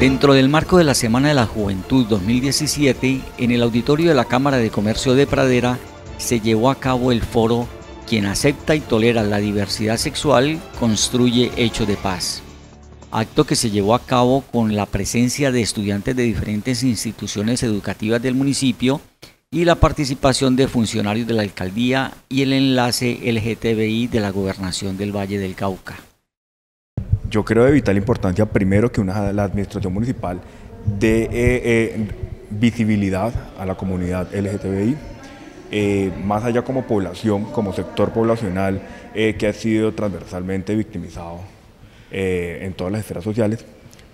Dentro del marco de la Semana de la Juventud 2017, en el auditorio de la Cámara de Comercio de Pradera se llevó a cabo el foro Quien acepta y tolera la diversidad sexual construye hecho de paz. Acto que se llevó a cabo con la presencia de estudiantes de diferentes instituciones educativas del municipio y la participación de funcionarios de la alcaldía y el enlace LGTBI de la gobernación del Valle del Cauca yo creo de vital importancia primero que una, la administración municipal dé eh, eh, visibilidad a la comunidad LGTBI, eh, más allá como población, como sector poblacional que ha sido transversalmente victimizado en todas las esferas sociales,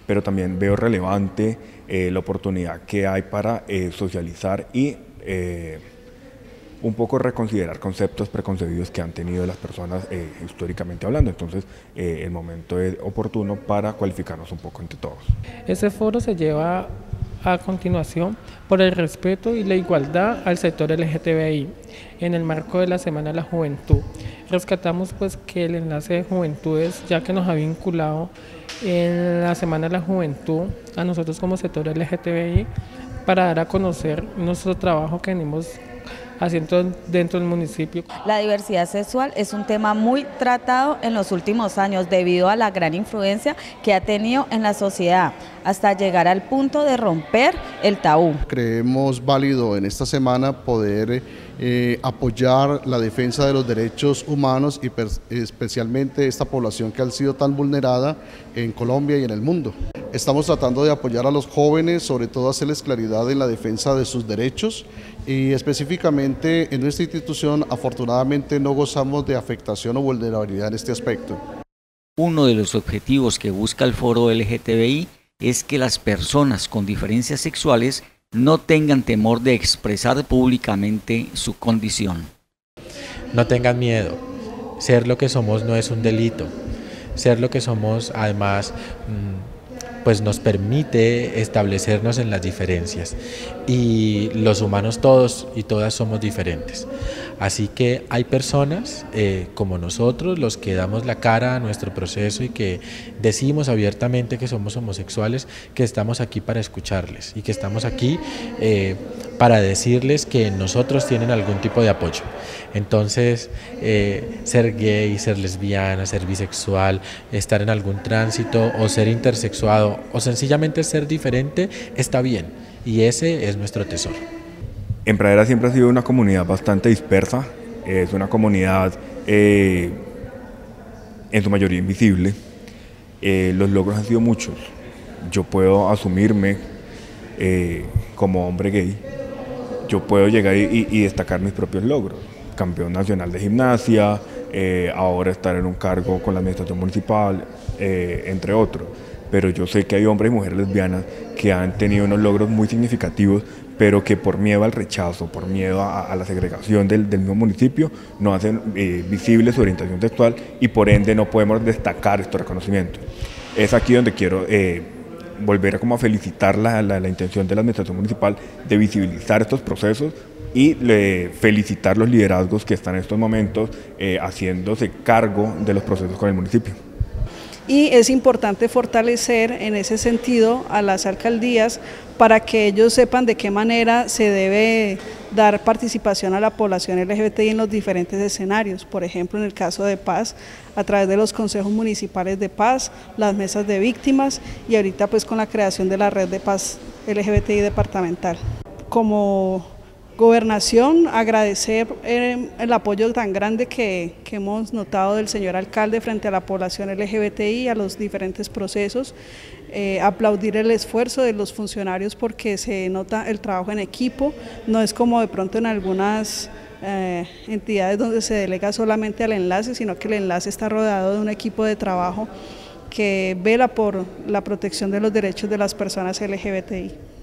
pero también veo relevante la oportunidad que hay para socializar y un poco reconsiderar conceptos preconcebidos que han tenido las personas eh, históricamente hablando. Entonces, eh, el momento es oportuno para cualificarnos un poco entre todos. Ese foro se lleva a continuación por el respeto y la igualdad al sector LGTBI en el marco de la Semana de la Juventud. Rescatamos pues que el enlace de juventudes, ya que nos ha vinculado en la Semana de la Juventud a nosotros como sector LGTBI, para dar a conocer nuestro trabajo que venimos haciendo dentro del municipio. La diversidad sexual es un tema muy tratado en los últimos años debido a la gran influencia que ha tenido en la sociedad hasta llegar al punto de romper el tabú. Creemos válido en esta semana poder eh, apoyar la defensa de los derechos humanos y especialmente esta población que ha sido tan vulnerada en Colombia y en el mundo. Estamos tratando de apoyar a los jóvenes, sobre todo hacerles claridad en la defensa de sus derechos y específicamente en nuestra institución afortunadamente no gozamos de afectación o vulnerabilidad en este aspecto. Uno de los objetivos que busca el foro LGTBI es que las personas con diferencias sexuales no tengan temor de expresar públicamente su condición. No tengan miedo. Ser lo que somos no es un delito. Ser lo que somos además... Mm, pues nos permite establecernos en las diferencias y los humanos todos y todas somos diferentes. Así que hay personas eh, como nosotros, los que damos la cara a nuestro proceso y que decimos abiertamente que somos homosexuales, que estamos aquí para escucharles y que estamos aquí eh, para decirles que nosotros tienen algún tipo de apoyo. Entonces, eh, ser gay, ser lesbiana, ser bisexual, estar en algún tránsito o ser intersexuado o sencillamente ser diferente está bien y ese es nuestro tesoro. En Pradera siempre ha sido una comunidad bastante dispersa, es una comunidad eh, en su mayoría invisible. Eh, los logros han sido muchos. Yo puedo asumirme como hombre gay, yo puedo llegar y, destacar mis propios logros. Campeón nacional de gimnasia, ahora estar en un cargo con la administración municipal, entre otros pero yo sé que hay hombres y mujeres lesbianas que han tenido unos logros muy significativos, pero que por miedo al rechazo, por miedo a, la segregación del, mismo municipio, no hacen eh, visible su orientación sexual y por ende no podemos destacar estos reconocimientos. Es aquí donde quiero eh, volver a, como a felicitar la, la, intención de la administración municipal de visibilizar estos procesos y felicitar los liderazgos que están en estos momentos eh, haciéndose cargo de los procesos con el municipio y es importante fortalecer en ese sentido a las alcaldías para que ellos sepan de qué manera se debe dar participación a la población LGBTI en los diferentes escenarios, por ejemplo en el caso de paz, a través de los consejos municipales de paz, las mesas de víctimas y ahorita pues con la creación de la red de paz LGBTI departamental. Como Gobernación, agradecer eh, el apoyo tan grande que, hemos notado del señor alcalde frente a la población LGBTI, a los diferentes procesos, eh, aplaudir el esfuerzo de los funcionarios porque se nota el trabajo en equipo, no es como de pronto en algunas eh, entidades donde se delega solamente al enlace, sino que el enlace está rodeado de un equipo de trabajo que vela por la protección de los derechos de las personas LGBTI.